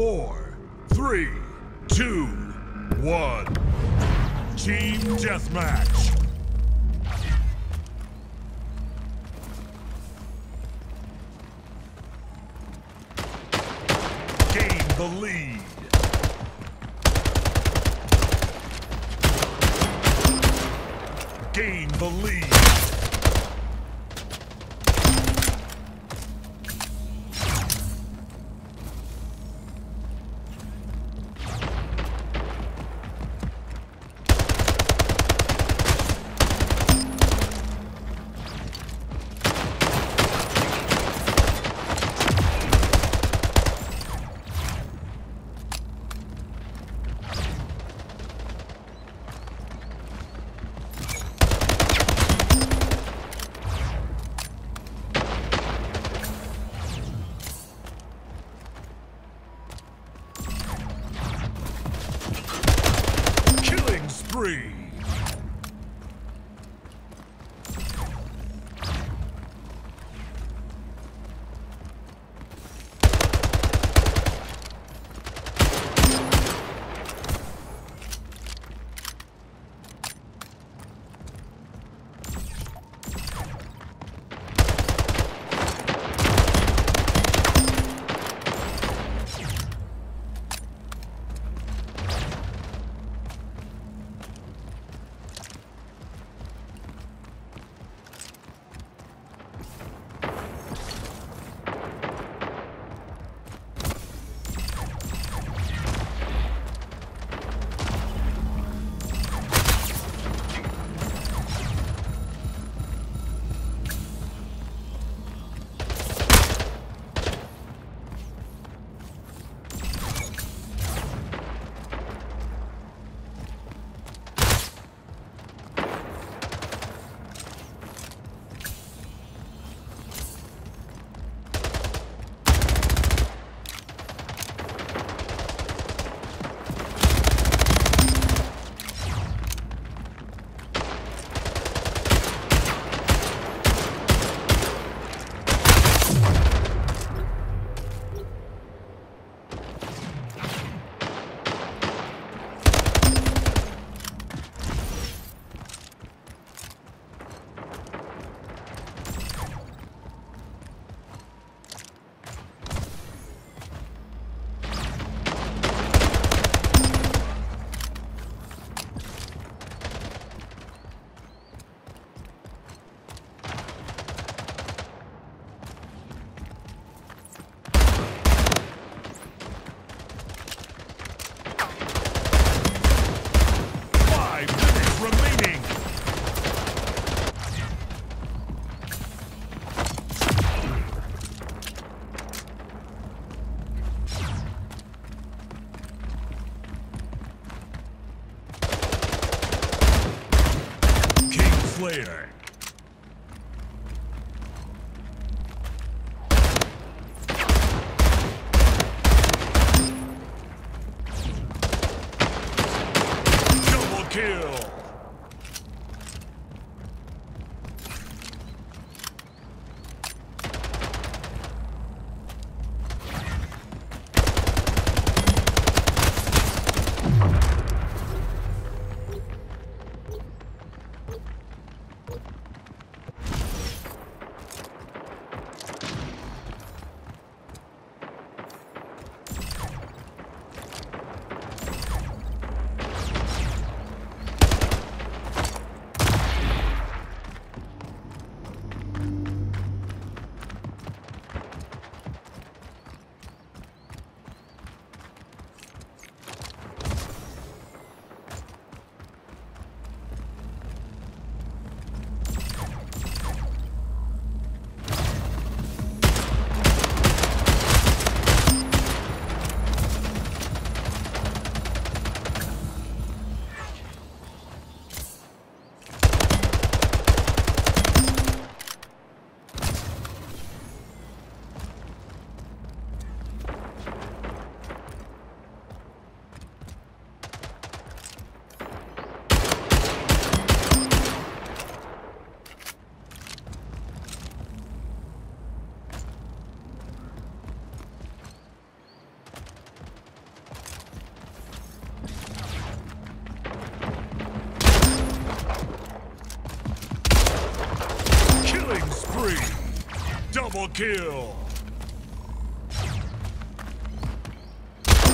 four, three, two, one. Team Deathmatch. Gain the lead. Gain the lead. Killing Double kill.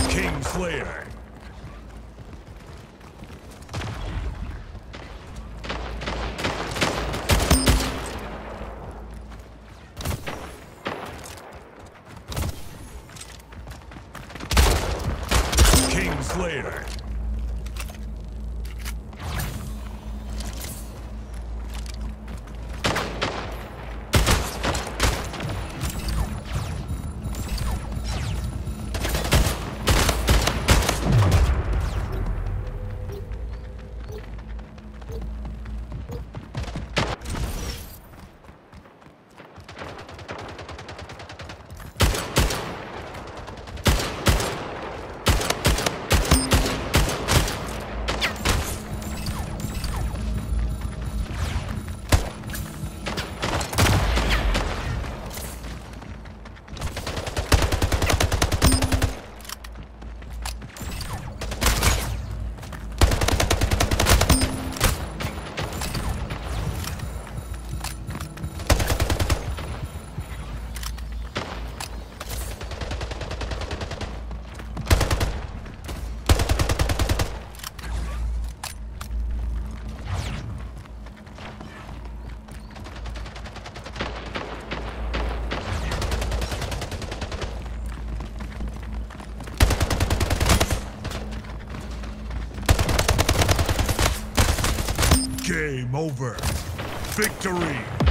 King Game over. Victory.